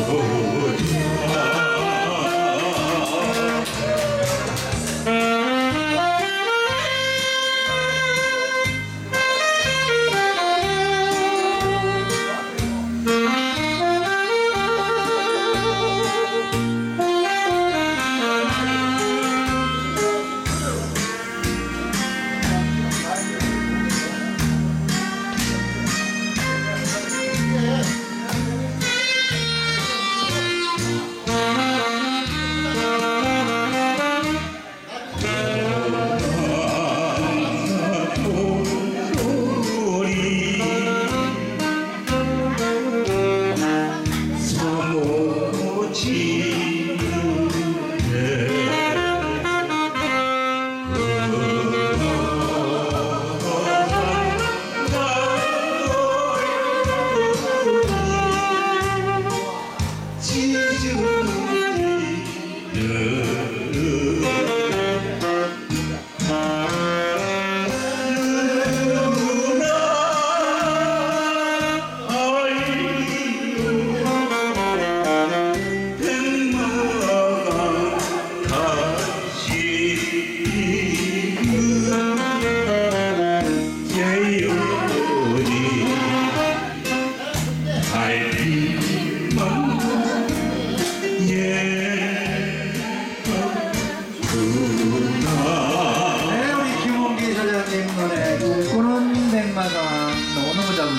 oh. ti.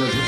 嗯